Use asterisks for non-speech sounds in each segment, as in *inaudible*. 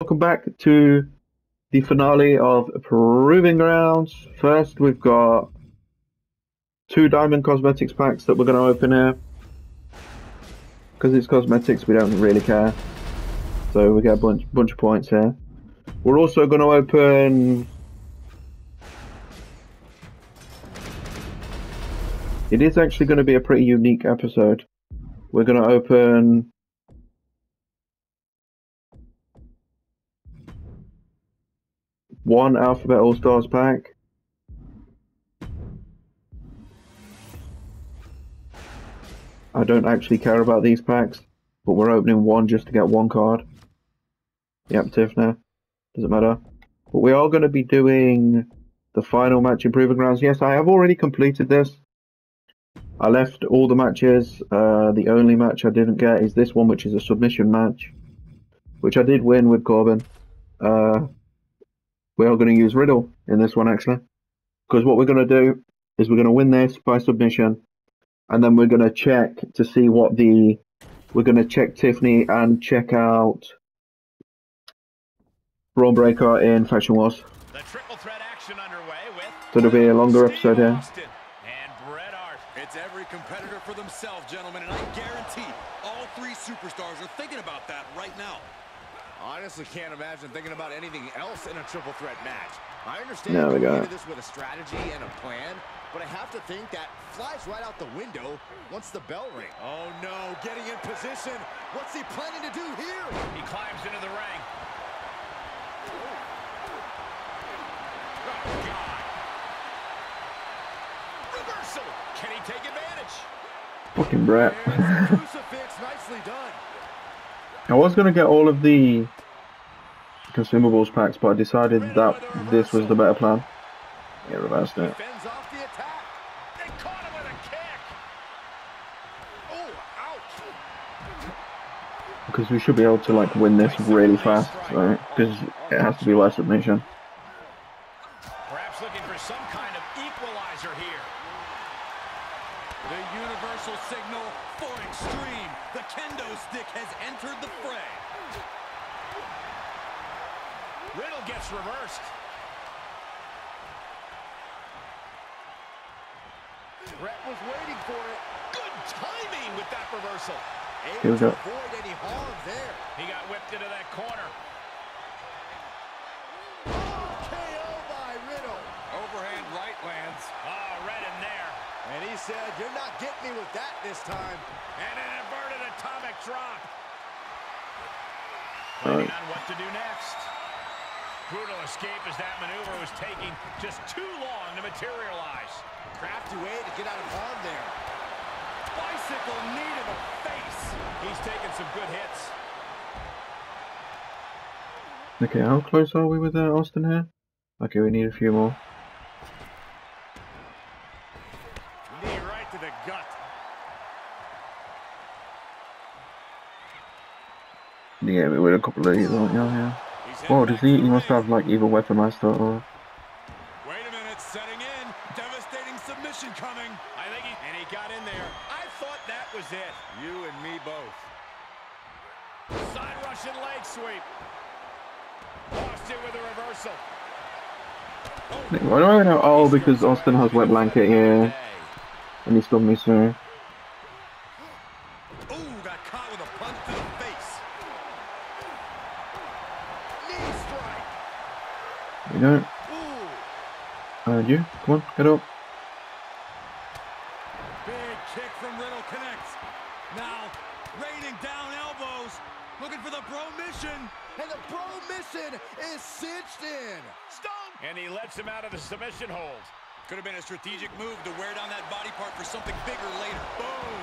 welcome back to the finale of Proving Grounds. First, we've got two Diamond Cosmetics packs that we're going to open here. Because it's cosmetics, we don't really care. So we get a bunch, bunch of points here. We're also going to open... It is actually going to be a pretty unique episode. We're going to open one Alphabet All Stars pack. I don't actually care about these packs, but we're opening one just to get one card. Yep, Tifner. Doesn't matter. But we are going to be doing the final match in Proving Grounds. Yes, I have already completed this. I left all the matches. Uh, the only match I didn't get is this one, which is a submission match, which I did win with Corbin. Uh, we are going to use Riddle in this one, actually. Because what we're going to do is we're going to win this by submission, and then we're going to check to see what the... We're going to check Tiffany and check out Bron Breakker in Faction Wars. The triple threat action underway with So it'll be a longer episode here. Austin and Bret Hart. It's every competitor for themselves, gentlemen, and I guarantee all three superstars are thinking about that right now. Honestly, can't imagine thinking about anything else in a triple threat match. I understand There we going go. into this with a strategy and a plan, but I have to think that flies right out the window once the bell rings. Oh no, getting in position. What's he planning to do here? He climbs into the ring. Oh, God. Reversal. Can he take advantage? Fucking Bret. Crucifix, nicely done. I was going to get all of the consumables packs, but I decided that this was the better plan. Yeah, reversed it. Fends off the attack. They caught him with a kick. Oh, ouch. Because we should be able to like win this really fast, right? Because it has to be less submission. Perhaps looking for some kind of equalizer here. The universal signal for extreme. The kendo stick has entered the fray. Riddle gets reversed. Bret was waiting for it. Good timing with that reversal. Here we go. Able to avoid any harm there. He got whipped into that corner. KO by Riddle. Overhand right lands. Oh, right in there. And he said, you're not getting me with that this time. And an inverted atomic drop. Planning on what to do next. Brutal escape as that maneuver was taking just too long to materialize. Crafty way to get out of harm there. Bicycle knee to the face. He's taking some good hits. Okay, how close are we with uh, Austin here? Okay, we need a few more. Knee right to the gut. Yeah, we with a couple of these, aren't you? Yeah. He's Oh, heading does he? He must have like either weapon master or. Wait a minute, setting in. Devastating submission coming. I think he and he got in there. I thought that was it. You and me both. Side Russian leg sweep. Austin with a reversal. Why do I know? Oh, because Austin has wet blanket here, and he stunned me so. Ooh, got caught with a punch to the face. Knee strike. There you go. Ooh, Uh, you, come on, get up. big kick from Riddle connects. Now, raining down elbows. Looking for the bro mission. And the bro mission is cinched in. Stone. And he lets him out of the submission hold. Could have been a strategic move to wear down that body part for something bigger later. Boom.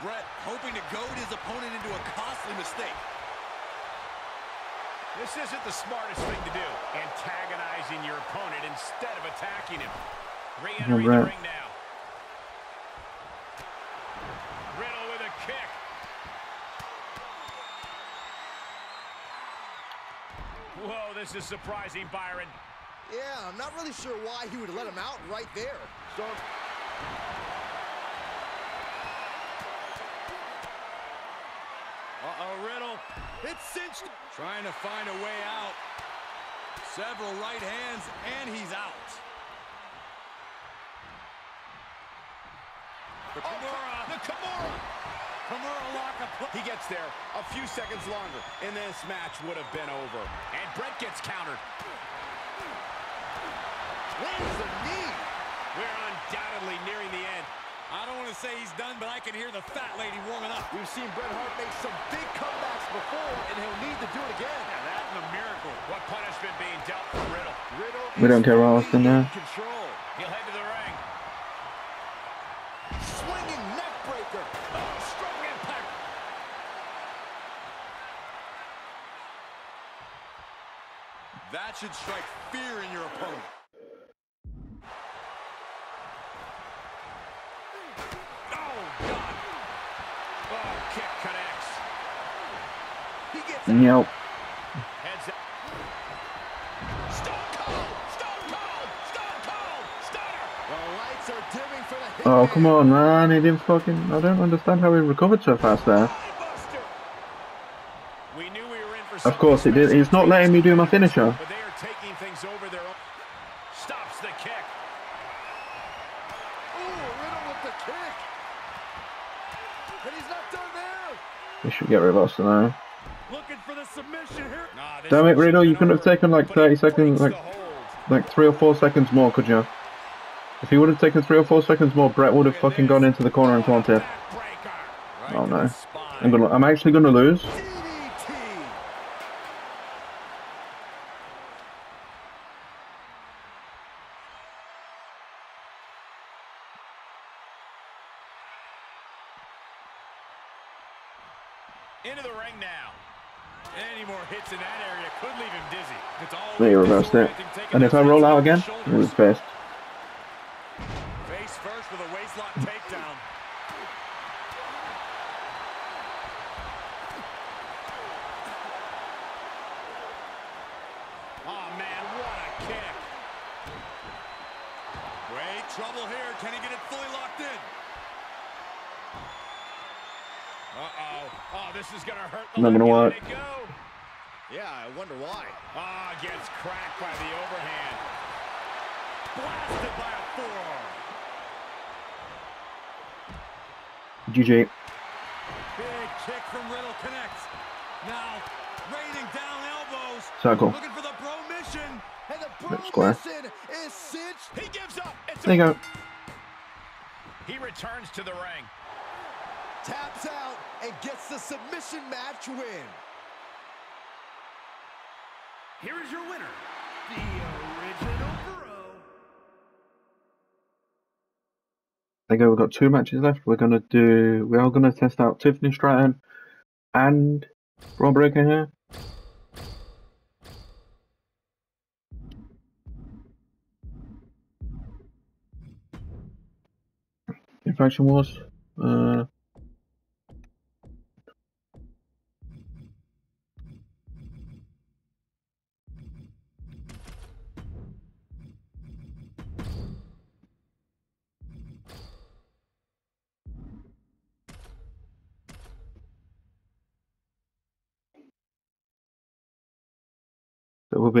Bret hoping to goad his opponent into a costly mistake. This isn't the smartest thing to do. Antagonizing your opponent instead of attacking him. Re-entering the ring now. Riddle with a kick. Whoa, this is surprising, Byron. Yeah, I'm not really sure why he would let him out right there. So Uh-oh, Riddle. It's cinched. Trying to find a way out. Several right hands, and he's out. The oh, Kimura. The Kimura. Kimura lock up. He gets there a few seconds longer, and this match would have been over. And Bret gets countered. Lands the knee. We're undoubtedly nearing the end. I don't want to say he's done, but I can hear the fat lady warming up. We've seen Bret Hart make some big comebacks before, and he'll need to do it again. Now that and a miracle. What punishment being dealt for Riddle? Riddle We don't care what Austin completely there. Control. He'll head to the ring. Swinging neck breaker. Oh, strong impact. That should strike fear in your opponent. Oh, God. Oh, kick connects. He gets Yep. Heads up. Stone Cold! Stone Cold! Stone Cold! Stunner! The lights are dimming for the Oh, come on, man. He didn't fucking... I don't understand how he recovered so fast there. We knew we were in for Of course, it did. It's not letting me do my finisher. But they are taking things over their own. Stops the kick. Ooh, Riddle with the kick. And he's not done there. He should get reversed now. Looking for the submission here. Nah, this Damn it, Riddle, you couldn't have taken like 30 seconds, like, like three or four seconds more, could you? If he would have taken three or four seconds more, Bret would have fucking gone into the corner and taunted. Oh, no. I'm gonna, I'm actually gonna lose. Into the ring now. Any more hits in that area could leave him dizzy. It's all There, you reversed it. And if I roll out again, it was best. Face first with a waistlock takedown. Oh, man, what a kick. Wait, trouble here. Can he get it fully locked in? Uh-oh. Oh, this is going to hurt the Not gonna leg. work. Let go. Yeah, I wonder why. Ah, gets cracked by the overhand. Blasted by a forearm. GG. Big kick from Riddle connects. Now, raining down elbows. Circle. Looking for the bro mission. And the Rip square. mission is cinched. He gives up. It's There you over. go. He returns to the ring. Taps out and gets the submission match win. Here is your winner, the original Bro. There you go. We've got two matches left. We're gonna do. We are gonna test out Tiffany Stratton and Bron Breakker here. Infection was. Uh,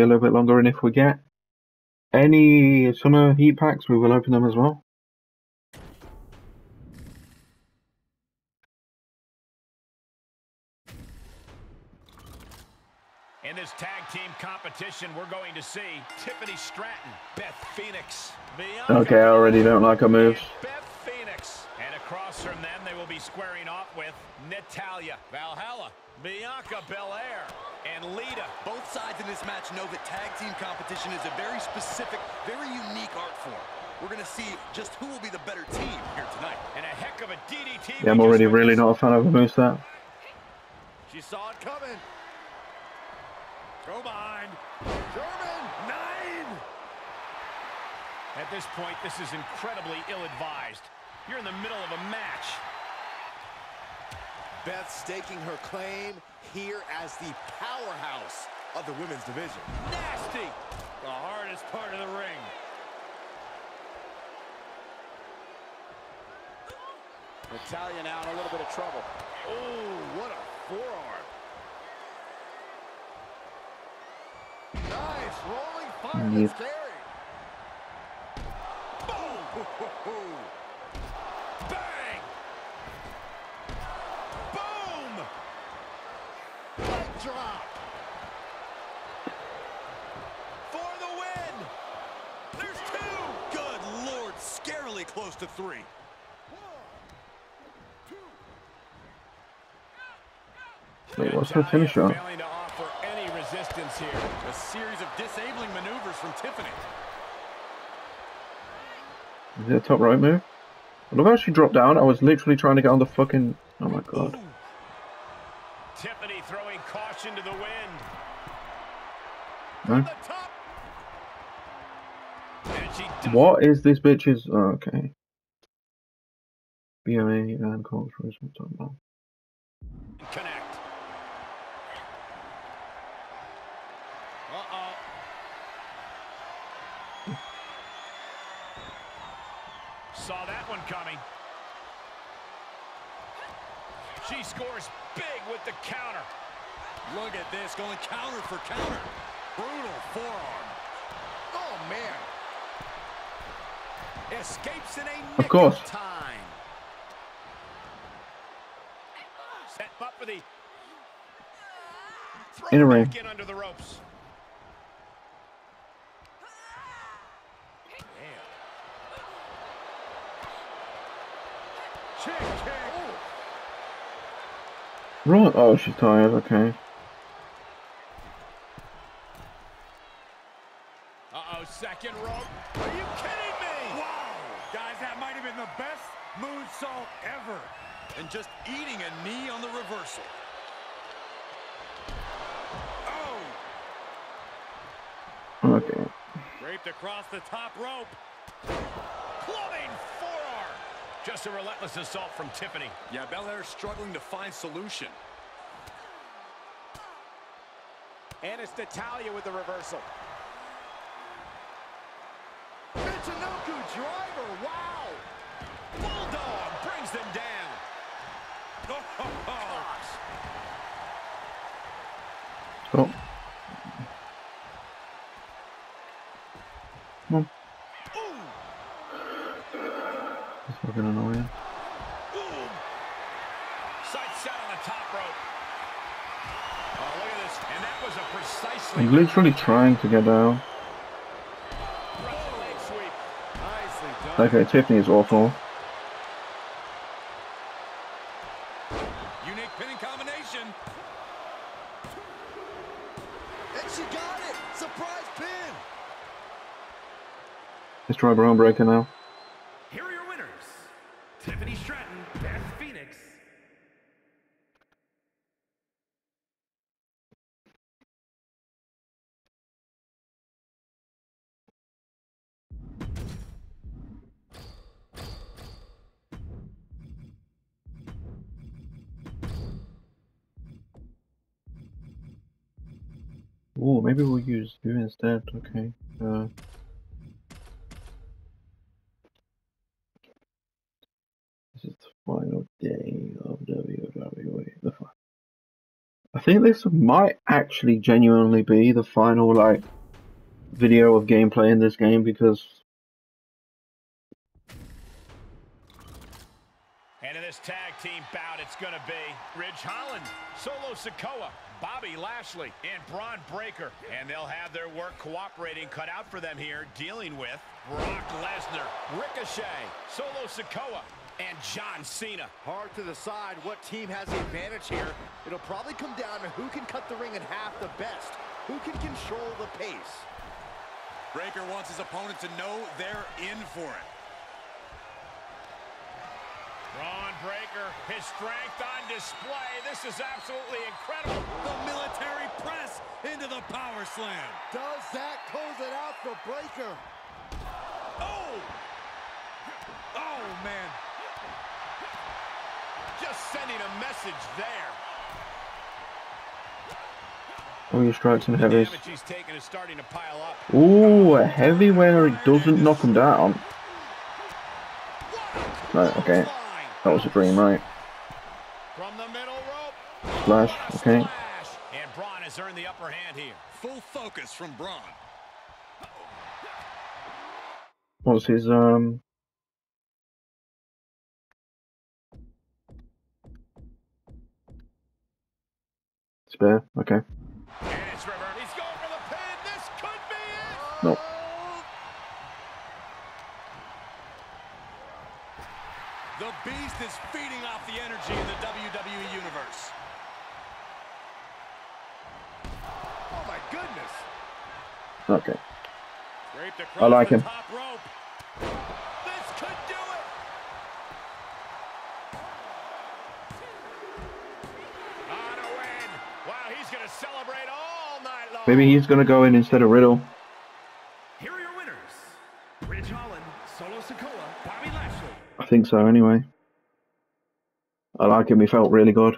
be a little bit longer, and if we get any summer heat packs, we will open them as well. In this tag team competition, we're going to see Tiffany Stratton, Beth Phoenix, Bianca Okay, I already don't like her moves. Beth Phoenix. And across from them, they will be squaring off with Natalya, Valhalla, Bianca Belair, and Lita. Both sides in this match know that tag team competition is a very specific, very unique art form. We're going to see just who will be the better team here tonight. And a heck of a DDT. Yeah, I'm already really not a fan of the moveset. She saw it coming. Go behind. German. Nine. At this point, this is incredibly ill-advised. You're in the middle of a match. Beth staking her claim here as the powerhouse of the women's division. Nasty! The hardest part of the ring. Natalya now in a little bit of trouble. Oh, what a forearm. Nice rolling fire. Boom! *laughs* drop. For the win! There's two! Good lord, scarily close to three. Wait, what's her Natalya finisher? Failing to offer any resistance here. A series of disabling maneuvers from Tiffany. Is it a top right move? I love how she dropped down. I was literally trying to get on the fucking. Oh my god. Tiffany throwing caution to the wind. No? The top. And she does What is this bitch's. Oh, okay. BMA and Cold Rose. What's talking about? connect. Uh-oh. Saw that one coming. She scores big with the counter. Look at this, going counter for counter. Brutal forearm. Oh, man. Escapes in a Of course. time. Set up for the throw In a ring. in under the ropes. Right. Oh, she's tired. Okay. Uh-oh, second rope. Are you kidding me? Wow. Guys, that might have been the best moonsault ever. And just eating a knee on the reversal. Oh. Okay. Raped across the top rope. Plumbing forearm. Just a relentless assault from Tiffany. Yeah, Belair struggling to find solution. And it's Natalya with the reversal. Michinoku driver. Wow. Brings them down. Stop. Come on. That's fucking annoying. Sight set on the top rope. Oh, look at this. And that was a precisely I'm literally trying to get down. Russian leg sweep. Nicely done. Okay, Tiffany is awful. Unique pinning combination. And she got it. Surprise pin. Try Bron Breakker now. Here are your winners. Tiffany Stratton, Beth Phoenix. Oh, maybe we'll use you instead. Okay. Uh, this is the final day of WWE. The fi- I think this might actually genuinely be the final like video of gameplay in this game because And in this tag team bout, it's going to be Ridge Holland, Solo Sikoa, Bobby Lashley, and Bron Breakker. And they'll have their work cooperating cut out for them here, dealing with Brock Lesnar, Ricochet, Solo Sikoa, and John Cena. Hard to decide what team has the advantage here. It'll probably come down to who can cut the ring in half the best. Who can control the pace. Breakker wants his opponent to know they're in for it. Bron Breakker, his strength on display. This is absolutely incredible. The military press into the power slam. Does that close it out for Breakker? Oh! Oh, man. Just sending a message there. all your strikes and The heavies. damage he's taken is starting to pile up. Ooh, a heavy where it doesn't knock him down. Right, okay. That was a dream, right? From the middle rope. Splash, What a okay. splash. And Bron has earned the upper hand here. Full focus from Bron. What's his um? Be Okay. Nope. The Beast is feeding off the energy in the WWE Universe. Oh my goodness. Okay. I like him. He's going to celebrate all night long. Maybe he's gonna go in instead of Riddle. Here are your winners. Ridge Holland, Solo Sikoa, Bobby Lashley. I think so. Anyway. I like him. He felt really good.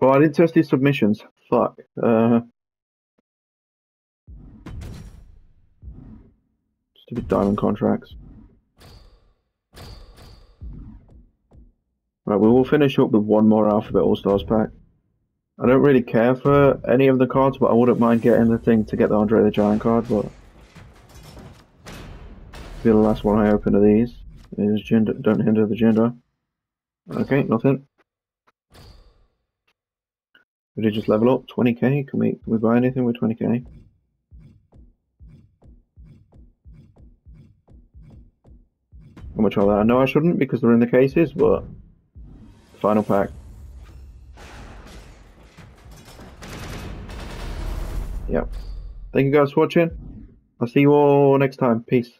Well, I didn't test his submissions. Fuck. Uh. Stupid diamond contracts. Right, we will finish up with one more Alphabet All Stars pack. I don't really care for any of the cards, but I wouldn't mind getting the thing to get the Andre the Giant card, but... Be the last one I open of these. Is gender, don't hinder the gender. Okay, nothing. Did did just level up, 20k. Can we, can we buy anything with 20k? How much are that? I know I shouldn't because they're in the cases, but final pack. Yep. Thank you guys for watching. I'll see you all next time. Peace.